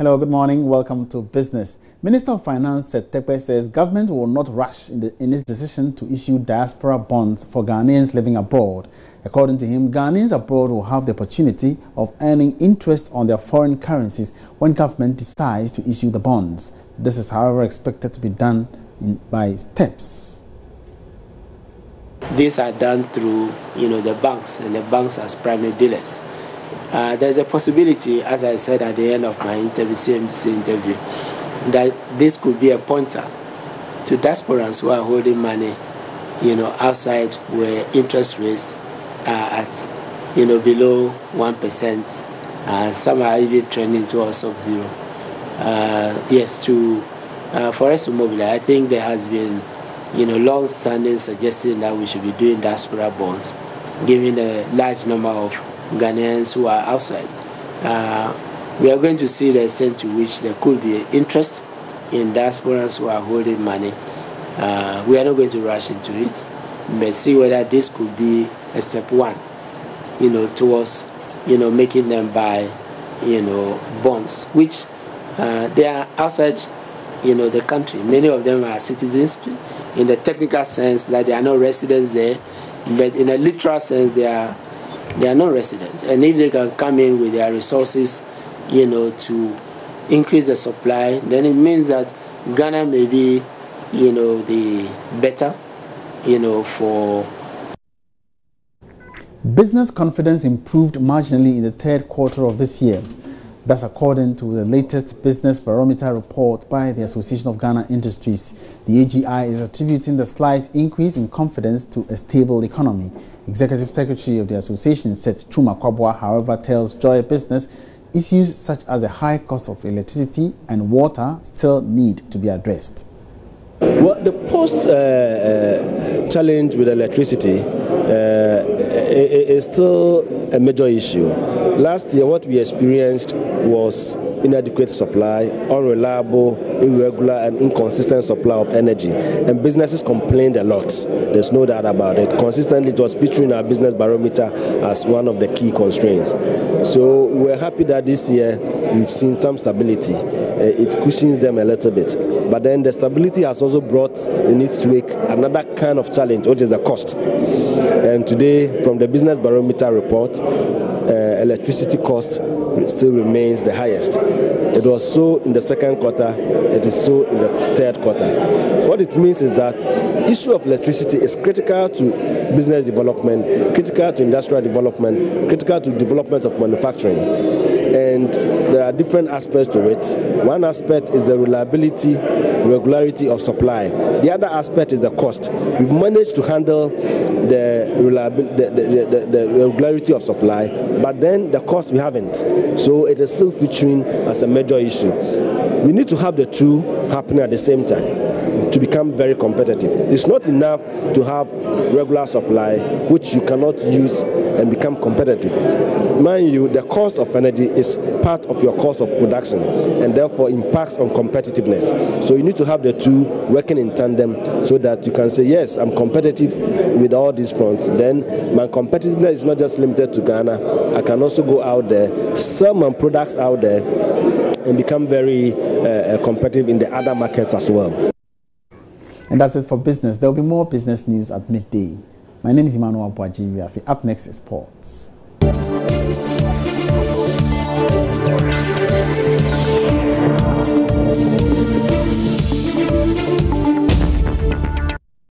Hello, good morning. Welcome to Business. Minister of Finance Seth Terkper says government will not rush in, the, in its decision to issue diaspora bonds for Ghanaians living abroad. According to him, Ghanaians abroad will have the opportunity of earning interest on their foreign currencies when government decides to issue the bonds. This is, however, expected to be done in, by steps. These are done through, you know, the banks and the banks as primary dealers. Uh, there's a possibility, as I said at the end of my interview, CMC interview, that this could be a pointer to diasporans who are holding money, you know, outside where interest rates are at, you know, below one percent, and some are even trending towards sub-zero. Uh, yes, to uh, for us to mobilize, I think there has been, you know, long-standing suggesting that we should be doing diaspora bonds, given the large number of Ghanaians who are outside. Uh, we are going to see the extent to which there could be interest in diasporans who are holding money. Uh, we are not going to rush into it, but see whether this could be a step one, you know, towards, you know, making them buy, you know, bonds, which uh, they are outside, you know, the country. Many of them are citizens in the technical sense that they are not residents there, but in a literal sense they are they are not residents. And if they can come in with their resources, you know, to increase the supply, then it means that Ghana may be, you know, the better, you know, for. Business confidence improved marginally in the third quarter of this year. That's according to the latest business barometer report by the Association of Ghana Industries. The AGI is attributing the slight increase in confidence to a stable economy. Executive Secretary of the association, Seth Twum Akwaboah, however, tells Joy Business issues such as the high cost of electricity and water still need to be addressed. Well, the post uh, uh, challenge with electricity uh, is still a major issue. Last year, what we experienced was inadequate supply, unreliable, irregular, and inconsistent supply of energy. And businesses complained a lot. There's no doubt about it. Consistently, it was featuring our business barometer as one of the key constraints. So we're happy that this year we've seen some stability. Uh, it cushions them a little bit. But then the stability has also brought in its wake another kind of challenge, which is the cost. And today, from the business barometer report, uh, electricity cost still remains the highest. It was so in the second quarter, it is so in the third quarter. What it means is that issue of electricity is critical to business development, critical to industrial development, critical to development of manufacturing. And there are different aspects to it. One aspect is the reliability, regularity of supply. The other aspect is the cost. We've managed to handle the, reliability, the, the, the, the regularity of supply, but then the cost we haven't. So it is still featuring as a major issue. We need to have the two happening at the same time to become very competitive. It's not enough to have regular supply, which you cannot use and become competitive. Mind you, the cost of energy is part of your cost of production and therefore impacts on competitiveness. So you need to have the two working in tandem so that you can say, yes, I'm competitive with all these fronts. Then my competitiveness is not just limited to Ghana. I can also go out there, sell my products out there and become very uh, competitive in the other markets as well. And that's it for business. There will be more business news at midday. My name is Emmanuel Boaji Up next is sports.